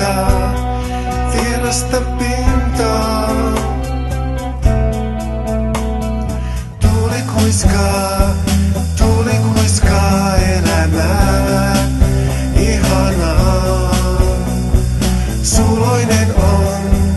pinta, tierras te pinta. Tuulikuiskaa, tuulikuiskaa elämää, ihanaa. Suloinen on.